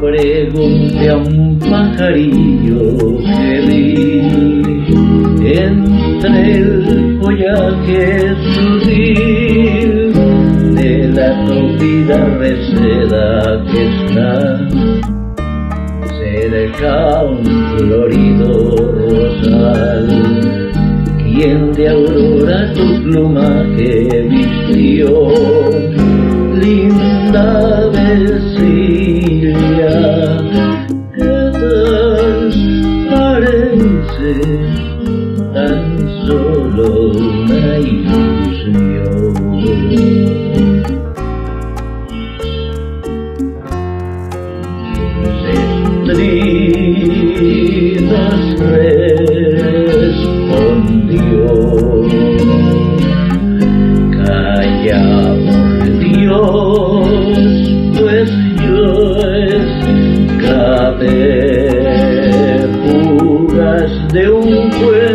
pregunté a un pajarillo que vi entre el follaje sutil de la tropida receda que está cerca un florido rosal. Quien de aurora tu plumaje vistió, linda vecilla, ¿qué tal parece escapé Fugas de un cuento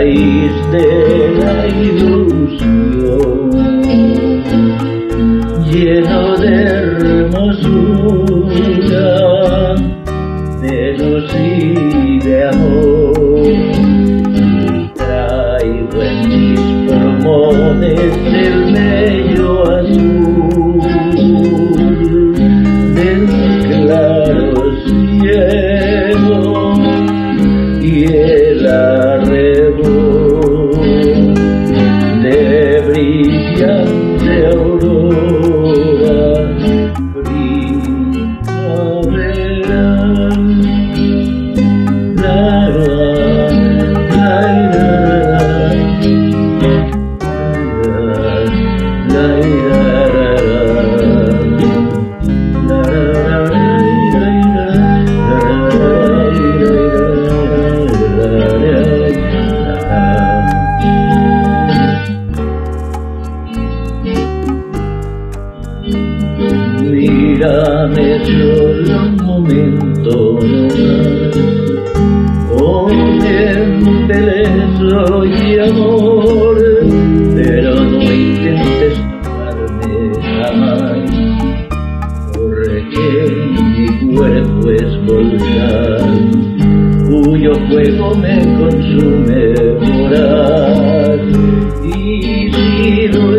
país de la ilusión, lleno de hermosura, de luz y de amor. Traigo en mis pulmones el mello azul Mírame solo un momento nomás, oh me embelezo y amor, pero no intentes tocarme jamás porque mi cuerpo es volcán, cuyo fuego me consume voraz. Y si lo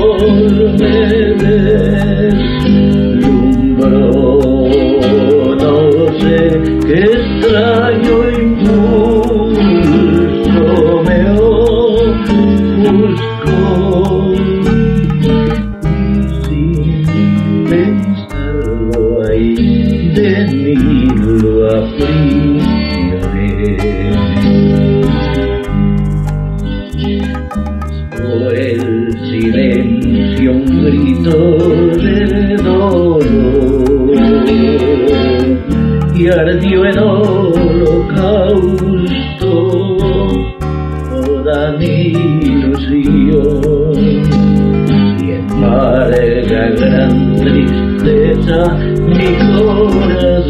y ardió en holocausto toda mi ilusión y embarga gran tristeza mi corazón.